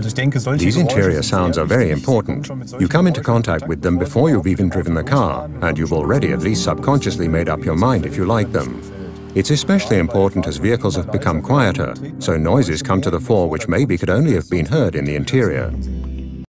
These interior sounds are very important. You come into contact with them before you've even driven the car, and you've already at least subconsciously made up your mind if you like them. It's especially important as vehicles have become quieter, so noises come to the fore which maybe could only have been heard in the interior.